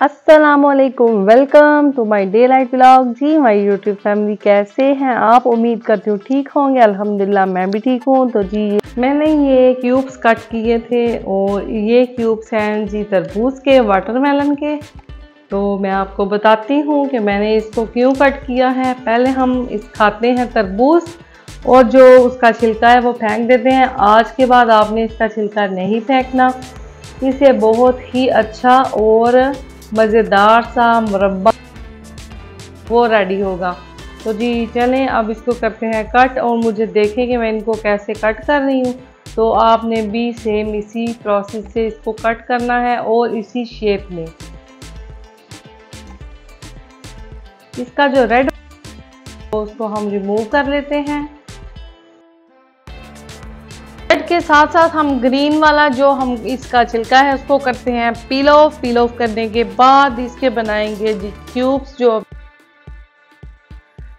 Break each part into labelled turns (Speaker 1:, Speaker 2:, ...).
Speaker 1: असलकुम welcome to my delight blog ji my YouTube family कैसे हैं? आप उम्मीद करती हूँ ठीक होंगे। अल्हम्दुलिल्लाह, मैं भी ठीक हूँ। तो जी, मैंने ये क्यूब्स कट किए थे और ये क्यूब्स हैं जी तरबूज के वाटरमेलन के। तो मैं आपको बताती हूँ कि मैंने इसको क्यों कट किया है। पहले हम इस खाते हैं तरबूज और जो उसका छिलका है वो फेंक देते हैं। आज के बाद आपने इसका छिलका नहीं फेंकना। इसे बहुत ही अच्छा और मज़ेदार सा मुरबा वो रेडी होगा। तो जी, चलें, अब इसको करते हैं कट और मुझे देखें कि मैं इनको कैसे कट कर रही हूँ। तो आपने भी सेम इसी प्रोसेस से इसको कट करना है और इसी शेप में। इसका जो रेड उसको हम रिमूव कर लेते हैं। के साथ साथ हम ग्रीन वाला जो हम इसका छिलका है, उसको करते हैं पील ऑफ़ पील ऑफ़ करने के बाद इसके बनाएँगे जी क्यूब्स जो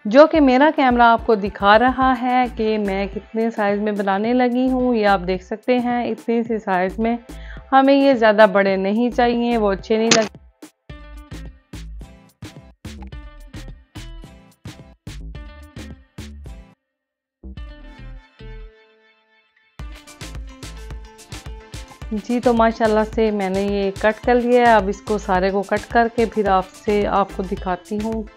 Speaker 1: जो कि मेरा कैमरा आपको दिखा रहा है कि मैं कितने साइज़ में बनाने लगी हूँ। ये आप देख सकते हैं, इतने से साइज़ में हमें ये ज़्यादा बड़े नहीं चाहिए, वो अच्छे नहीं लगते जी तो माशाल्लाह से मैंने ये कट कर लिया है। अब इसको सारे को कट करके फिर आपसे आपको दिखाती हूँ।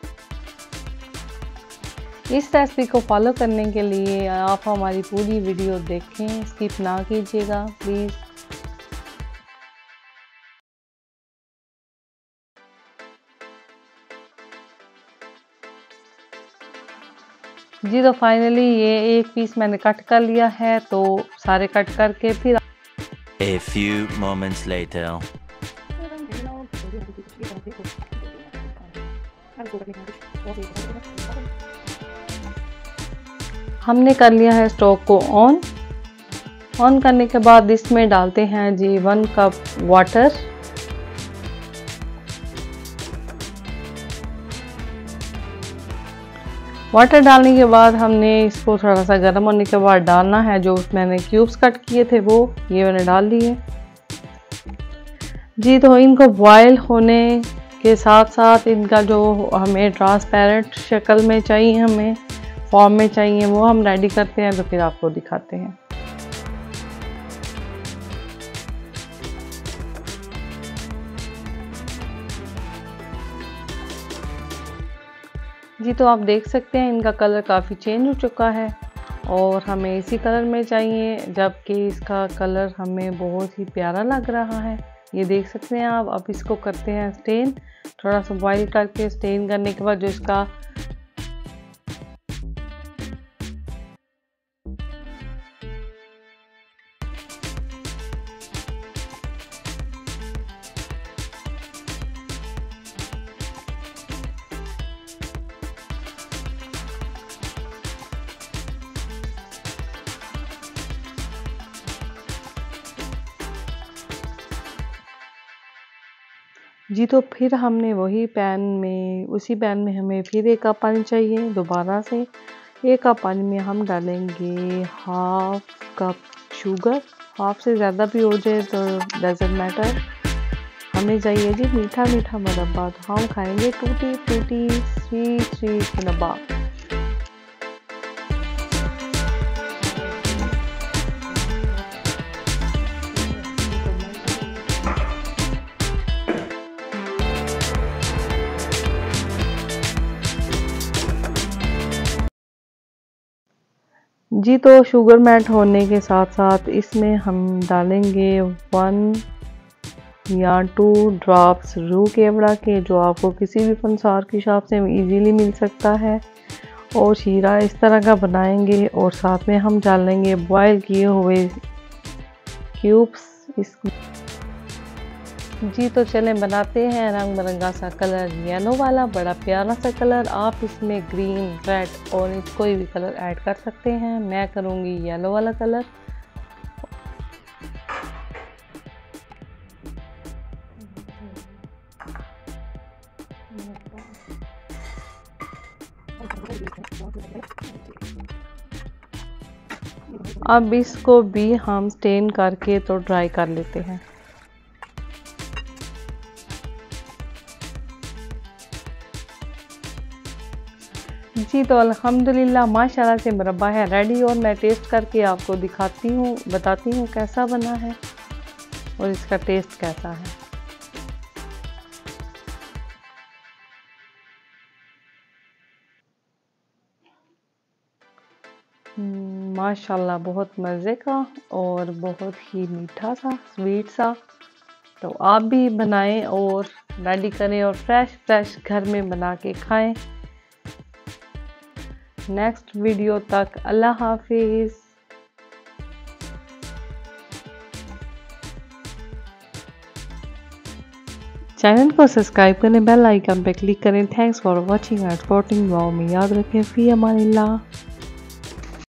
Speaker 1: इस रेसिपी को फॉलो करने के लिए आप हमारी पूरी वीडियो देखें। स्किप ना कीजिएगा प्लीज़ जी तो फाइनली ये एक पीस मैंने कट कर लिया है तो सारे कट करके फिर
Speaker 2: A few moments later.
Speaker 1: हमने कर लिया है स्टोव को ऑन ऑन करने के बाद इसमें डालते हैं जी वन कप वाटर वाटर डालने के बाद हमने इसको थोड़ा सा गर्म होने के बाद डालना है। जो मैंने क्यूब्स कट किए थे वो, ये मैंने डाल दिए। जी तो इनको बॉयल होने के साथ साथ इनका जो हमें ट्रांसपेरेंट शक्ल में चाहिए, हमें फॉर्म में चाहिए, वो हम रेडी करते हैं तो फिर आपको दिखाते हैं। जी तो आप देख सकते हैं, इनका कलर काफ़ी चेंज हो चुका है। और हमें इसी कलर में चाहिए, जबकि इसका कलर हमें बहुत ही प्यारा लग रहा है। ये देख सकते हैं आप, अब इसको करते हैं स्टेन। थोड़ा सा बॉईल करके स्टेन करने के बाद जो इसका जी तो फिर हमने वही पैन में, उसी पैन में हमें फिर एक कप पानी चाहिए, दोबारा से एक कप पानी में हम डालेंगे हाफ़ कप शुगर हाफ़ से ज़्यादा भी हो जाए तो डजेंट मैटर हमें चाहिए जी मीठा मीठा मुरब्बा तो हम खाएँगे टूटी टूटी स्वीट स्वीट मुरब्बा जी तो शुगर मेल्ट होने के साथ साथ इसमें हम डालेंगे वन या टू ड्रॉप्स रू केवड़ा के, जो आपको किसी भी फनसार की शॉप से इजीली मिल सकता है। और शीरा इस तरह का बनाएँगे और साथ में हम डालेंगे बॉयल किए हुए क्यूब्स इस जी तो चलें, बनाते हैं रंग बिरंगा सा कलर, येलो वाला बड़ा प्यारा सा कलर। आप इसमें ग्रीन, रेड और कोई भी कलर ऐड कर सकते हैं। मैं करूँगी येलो वाला कलर। अब इसको भी हम स्टेन करके तो ड्राई कर लेते हैं। जी तो अल्हम्दुलिल्लाह माशाल्लाह से मुरब्बा है। रेडी और मैं टेस्ट करके आपको दिखाती हूँ बताती हूँ कैसा बना है और इसका टेस्ट कैसा है। हम्म, माशाल्लाह बहुत मज़े का और बहुत ही मीठा सा स्वीट सा। तो आप भी बनाएँ और रेडी करें और फ्रेश फ्रेश घर में बना के खाएँ। नेक्स्ट वीडियो तक। अल्लाह हाफिज़। चैनल को सब्सक्राइब करें बेल आइकन पर क्लिक करें। Thanks for watching and supporting wow में याद रखें फ़ी अमान